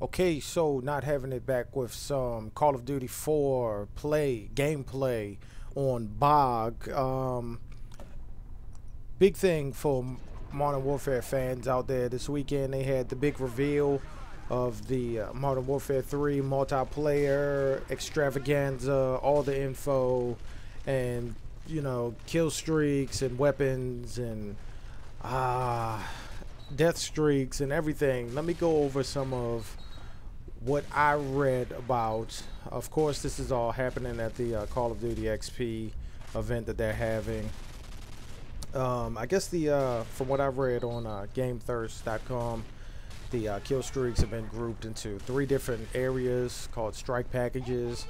Okay, so not having it back with some Call of Duty 4 play gameplay on BOG. Um, big thing for Modern Warfare fans out there this weekend. They had the big reveal of the uh, Modern Warfare 3 multiplayer extravaganza, all the info, and you know, kill streaks and weapons and uh, death streaks and everything. Let me go over some of what I read about. Of course, this is all happening at the uh, Call of Duty XP event that they're having. Um, I guess the uh, from what I've read on uh, GameThirst.com, the uh, kill streaks have been grouped into three different areas called strike packages,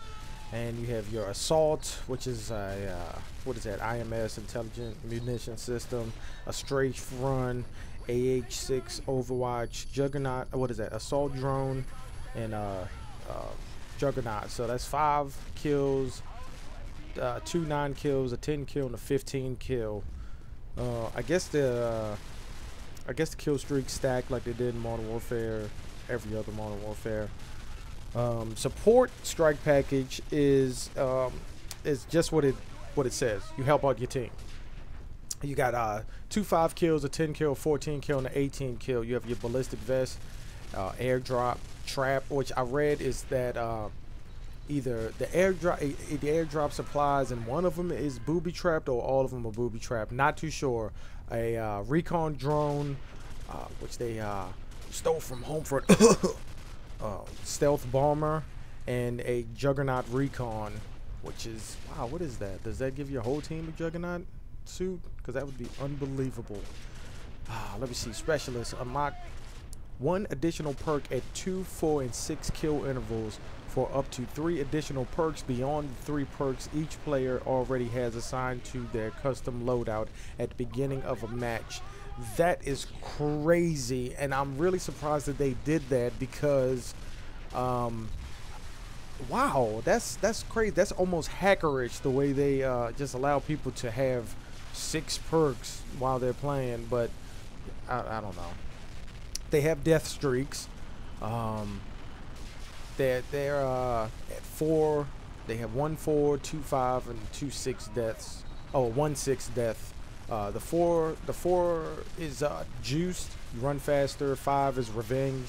and you have your assault, which is a uh, what is that? IMS intelligent munition system, a strafe run, AH6 Overwatch, Juggernaut. What is that? Assault drone, and uh, uh, Juggernaut. So that's five kills, uh, two nine kills, a 10 kill, and a 15 kill. Uh, I guess the uh, I guess the kill streak stacked like they did in Modern Warfare, every other Modern Warfare. Um, support strike package is um, is just what it what it says. You help out your team. You got uh, two five kills, a 10 kill, 14 kill, and an 18 kill. You have your ballistic vest, uh, airdrop, trap, which I read is that uh, either the airdrop the airdrop supplies and one of them is booby trapped or all of them are booby trapped. Not too sure. A uh, recon drone, uh, which they uh, stole from Homefront, uh, stealth bomber, and a juggernaut recon, which is wow. What is that? Does that give your whole team a juggernaut suit? Because that would be unbelievable. Ah, let me see. Specialist unlock one additional perk at 2, 4, and 6 kill intervals for up to 3 additional perks beyond the 3 perks each player already has assigned to their custom loadout at the beginning of a match. That is crazy, and I'm really surprised that they did that because, um, wow, that's that's crazy. That's almost hackerish the way they uh, just allow people to have six perks while they're playing. But I, I don't know they have death streaks. Um, they're they're uh, at four. They have one four, two five, and two six deaths. Oh, one six death. Uh, the four the four is uh, juiced. You run faster. Five is revenge.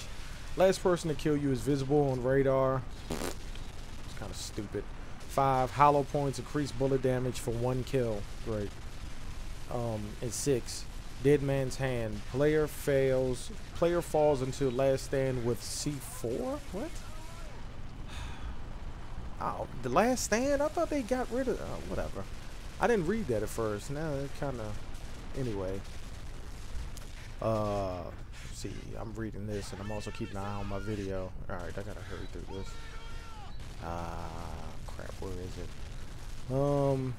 Last person to kill you is visible on radar. It's kind of stupid. Five hollow points increase bullet damage for one kill. Great. Um, and six Dead man's hand. Player fails. Player falls into last stand with C4? What? Oh, the last stand? I thought they got rid of... Uh, whatever. I didn't read that at first. Now it kind of... Anyway. Uh, see. I'm reading this and I'm also keeping an eye on my video. Alright, I gotta hurry through this. Ah, uh, crap. Where is it? Um...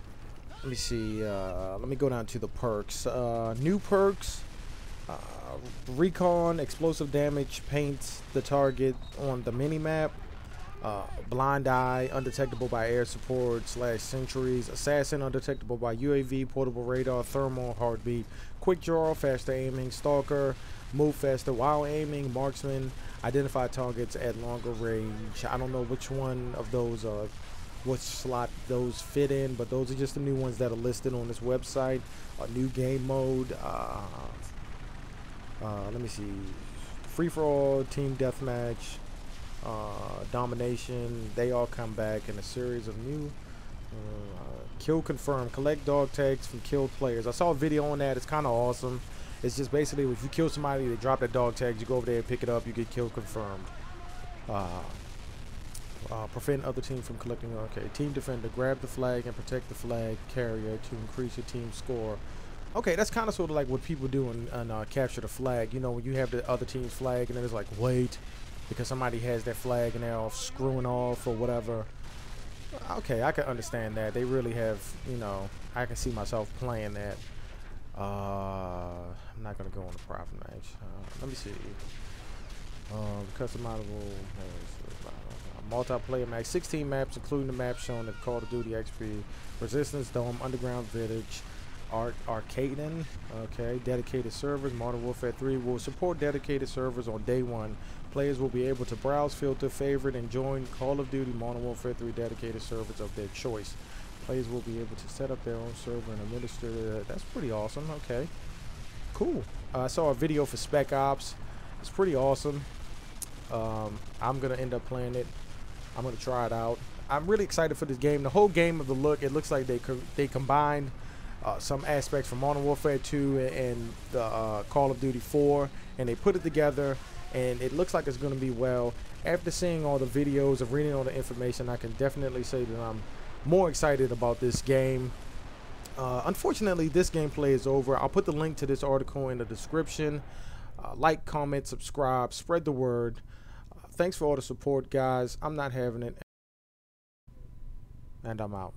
Let me see. Uh, let me go down to the perks. Uh, new perks. Uh, recon, explosive damage, paints the target on the mini map. Uh, blind eye, undetectable by air support slash sentries. Assassin, undetectable by UAV, portable radar, thermal, heartbeat. Quick draw, faster aiming. Stalker, move faster while aiming. Marksman, identify targets at longer range. I don't know which one of those are what slot those fit in, but those are just the new ones that are listed on this website. A new game mode. Uh, uh, let me see. Free for all, team deathmatch, uh, domination. They all come back in a series of new. Uh, kill confirmed. Collect dog tags from killed players. I saw a video on that. It's kind of awesome. It's just basically if you kill somebody, they drop that dog tag. You go over there and pick it up. You get kill confirmed. Uh, prevent other teams from collecting. Okay, team defender, grab the flag and protect the flag carrier to increase your team's score. Okay, that's kind of sort of like what people do in, in uh, capture the flag. You know, when you have the other team's flag and then it's like, wait, because somebody has that flag and they're off screwing off or whatever. Okay, I can understand that. They really have, you know, I can see myself playing that. Uh, I'm not going to go on the private match. Uh, let me see. Um, customizable multiplayer maps, 16 maps, including the map shown at Call of Duty XP, Resistance Dome, Underground Village, Art Arkaden. Okay, dedicated servers. Modern Warfare 3 will support dedicated servers on day one. Players will be able to browse, filter, favorite, and join Call of Duty Modern Warfare 3 dedicated servers of their choice. Players will be able to set up their own server and administer. That's pretty awesome. Okay, cool. Uh, I saw a video for Spec Ops. It's pretty awesome. Um, I'm gonna end up playing it. I'm gonna try it out. I'm really excited for this game. The whole game of the look, it looks like they co they combined uh, some aspects from Modern Warfare 2 and the uh, Call of Duty 4, and they put it together, and it looks like it's going to be well. After seeing all the videos of reading all the information, I can definitely say that I'm more excited about this game. Uh, unfortunately, this gameplay is over. I'll put the link to this article in the description. Uh, like, comment, subscribe, spread the word. Uh, thanks for all the support, guys. I'm not having it. And I'm out.